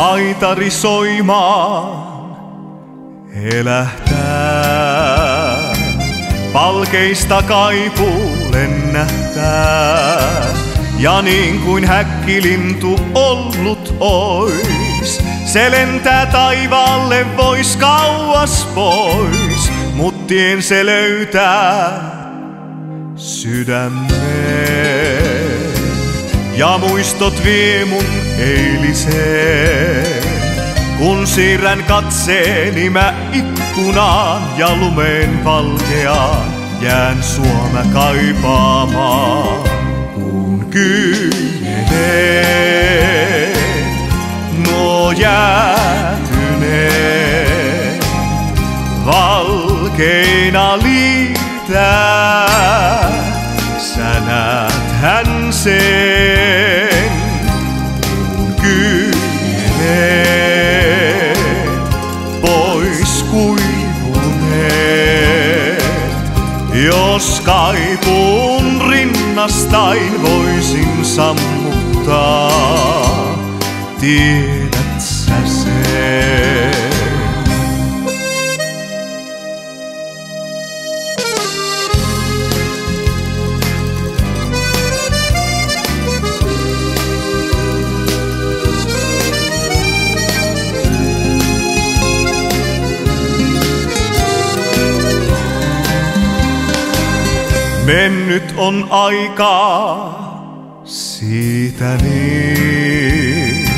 haitari soimaan helähtää. Palkeista kaipuu lennähtää. Ja niin kuin häkkilintu ollut ois, se lentää taivaalle vois kauas pois, mut tien se löytää sydämeen. Ja muistot vie mun eiliseen, kun siirrän katseeni mä ikkunaan ja lumeen valkeaan, jään Suoma kaipaamaan. Kun kyyneet nuo jäätyneet valkeina liitää, sä näet hän sen. pois kuivuneet, jos kaipuun rinnastain voisin sammuttaa, tiedät sä sen. Mennyt on aikaa siitä niin,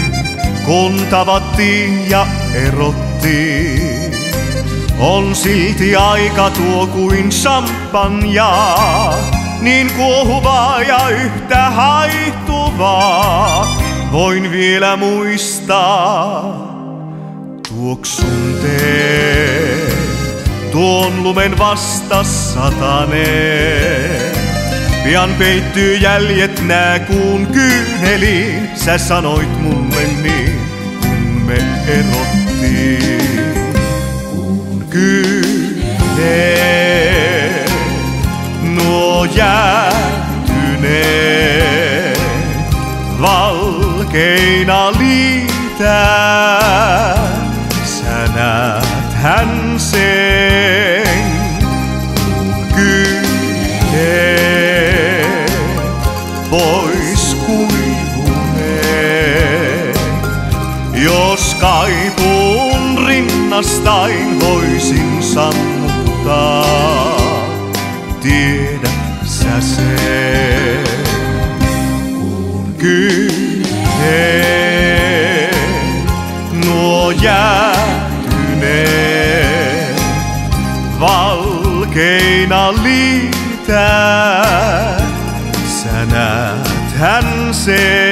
kun tavattiin ja erottiin. On silti aika tuo kuin champagnea, niin kuohuvaa ja yhtä haihtuvaa. Voin vielä muistaa tuoksun teen tuon lumen vasta sataneen. Pian peittyy jäljet nää kuun kyyneliin, sä sanoit mulle niin, kun me erottiin. Kuun kyyneet, nuo jäätyneet, valkeina liitää, sä näet hän sen kaipuun rinnastain voisin sammuttaa, tiedät sä sen. Kun kyyneet nuo jäätyneet valkeina liitää, sä näet hän sen.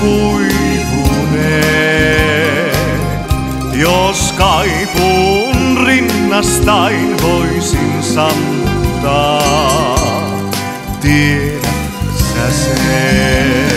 pois kuivuneet, jos kaipuun rinnastain voisin sammuttaa, tiedät sä sen.